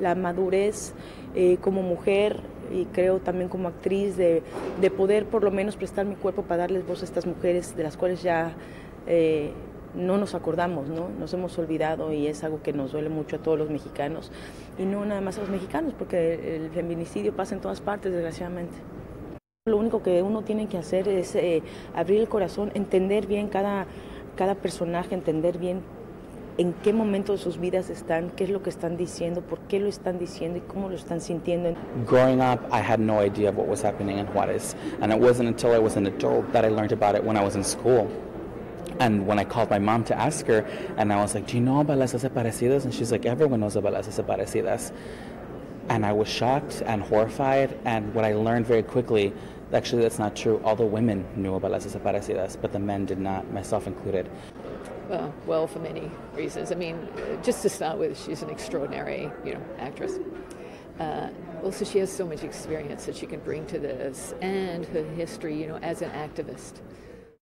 la madurez eh, como mujer y creo también como actriz de, de, poder por lo menos prestar mi cuerpo para darles voz a estas mujeres de las cuales ya eh, no nos acordamos, ¿no? Nos hemos olvidado y es algo que nos duele mucho a todos los mexicanos y no nada más a los mexicanos porque el feminicidio pasa en todas partes desgraciadamente. Lo único que uno tiene que hacer es eh, abrir el corazón, entender bien cada, cada personaje, entender bien en qué momento de sus vidas están, qué es lo que están diciendo, por qué lo están diciendo y cómo lo están sintiendo. Growing up, I had no idea of what was happening in Juarez, and it wasn't until I was an adult that I learned about it when I was in school. And when I called my mom to ask her, and I was like, Do you know about las desaparecidas? And she's like, Everyone knows about las desaparecidas. And I was shocked and horrified. And what I learned very quickly, actually, that's not true. All the women knew about las desaparecidas, but the men did not, myself included. Well, well, for many reasons. I mean, just to start with, she's an extraordinary, you know, actress. Uh, also, she has so much experience that she can bring to this, and her history, you know, as an activist.